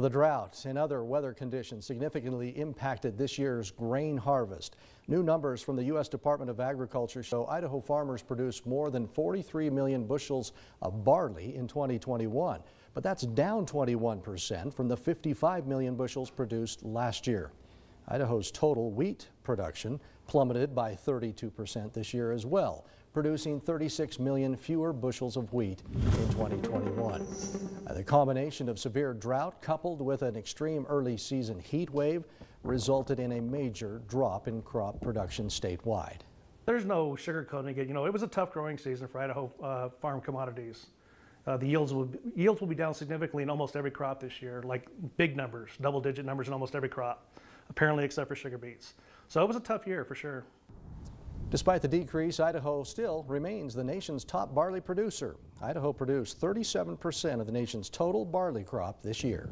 The drought and other weather conditions significantly impacted this year's grain harvest. New numbers from the U.S. Department of Agriculture show Idaho farmers produced more than 43 million bushels of barley in 2021, but that's down 21 percent from the 55 million bushels produced last year. Idaho's total wheat production plummeted by 32 percent this year as well, producing 36 million fewer bushels of wheat in 2021. The combination of severe drought coupled with an extreme early season heat wave resulted in a major drop in crop production statewide. There's no sugarcoating it. You know, it was a tough growing season for Idaho uh, farm commodities. Uh, the yields will, yields will be down significantly in almost every crop this year, like big numbers, double digit numbers in almost every crop, apparently except for sugar beets. So it was a tough year for sure. Despite the decrease, Idaho still remains the nation's top barley producer. Idaho produced 37% of the nation's total barley crop this year.